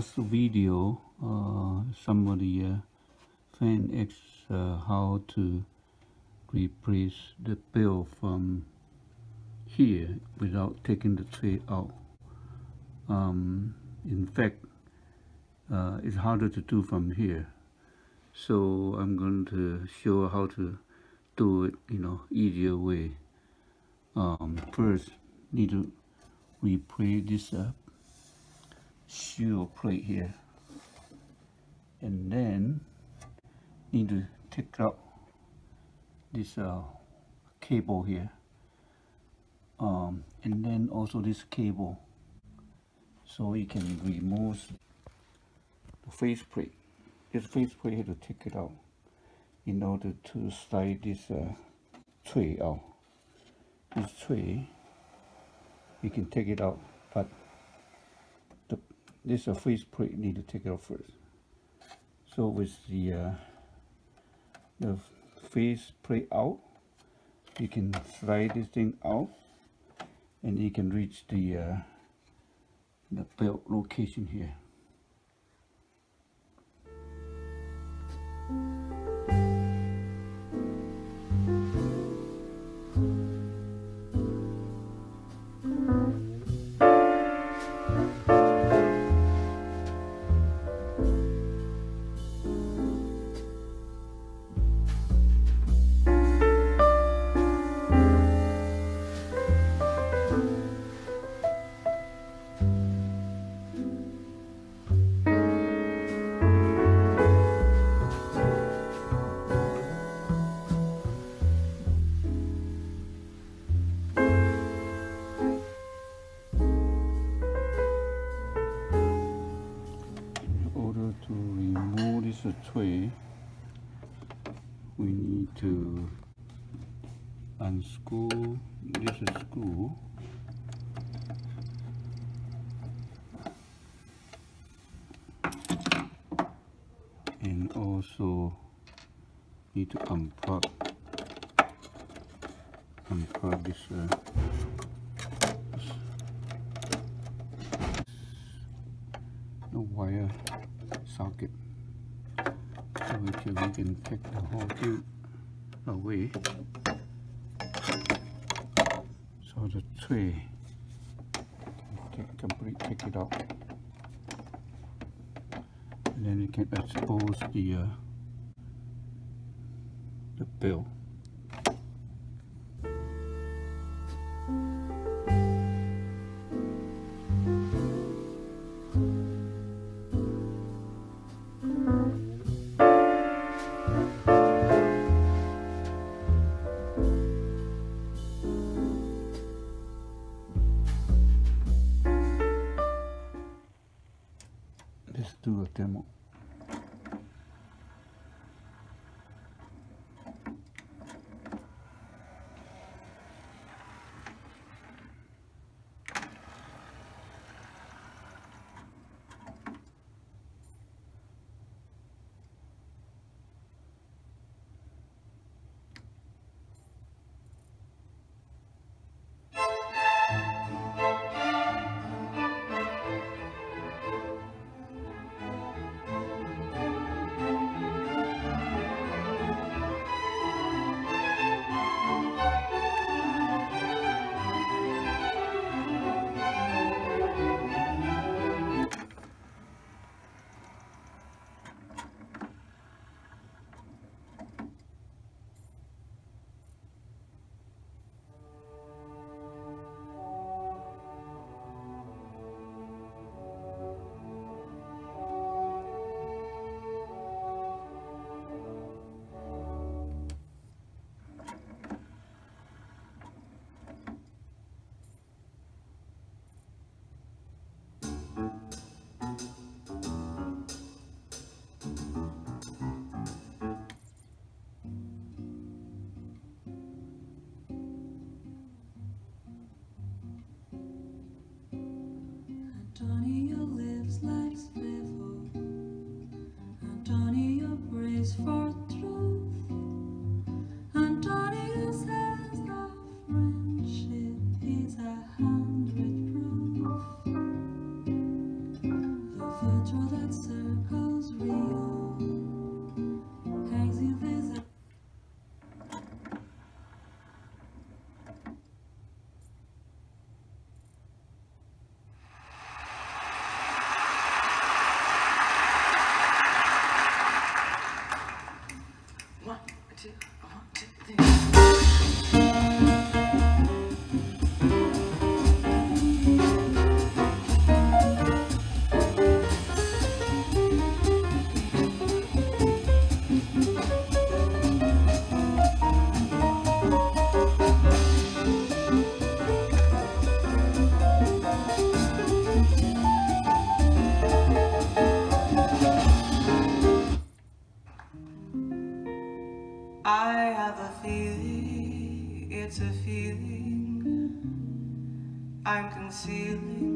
last video, uh, somebody uh, fan asked uh, how to replace the bell from here without taking the tray out. Um, in fact, uh, it's harder to do from here. So I'm going to show how to do it, you know, easier way. Um, first, need to replace this uh, shield plate here. And then need to take out this uh, cable here. Um, and then also this cable so you can remove the face plate. This face plate have to take it out in order to slide this uh, tray out. This tray, you can take it out, but this uh, face plate need to take it out first. So with the uh, the face plate out, you can slide this thing out, and you can reach the uh, the belt location here. To unscrew this screw and also need to unplug unplug this, uh, no wire socket. Which we can take the whole tube away so the tray. Can complete take it out and then you can expose the uh, the bill let's do a demo Antonio lives like flavor. Antonio prays for truth. Antonio says the friendship is a hundred proof. The virtue that's I have a feeling, it's a feeling I'm concealing.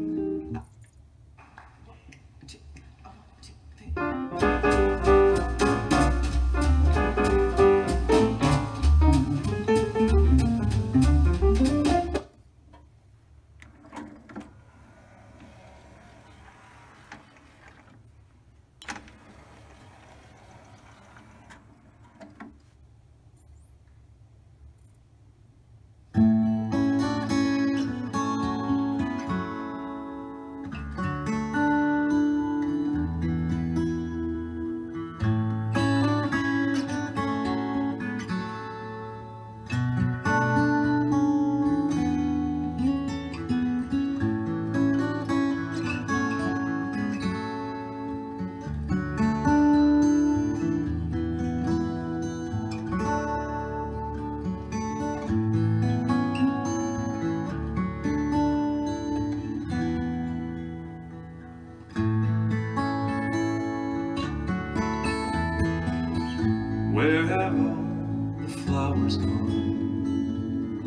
Where have all the flowers gone?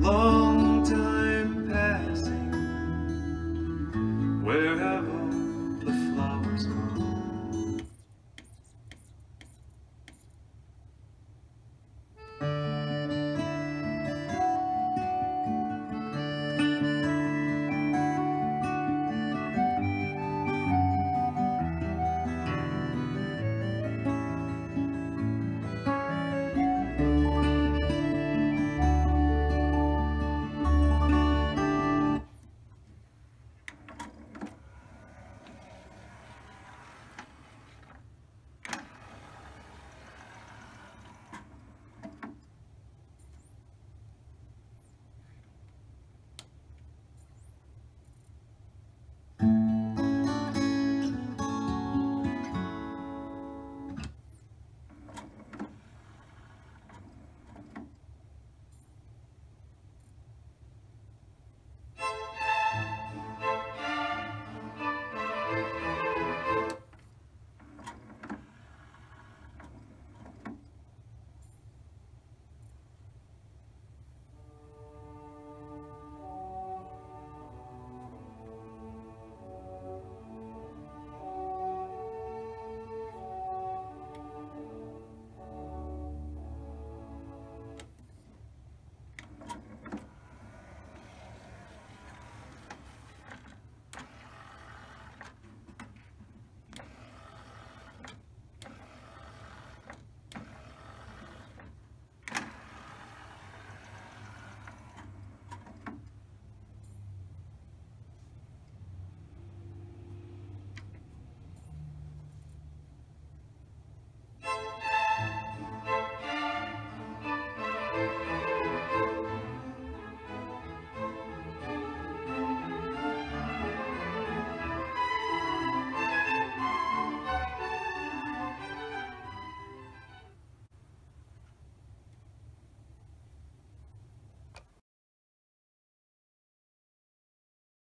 Long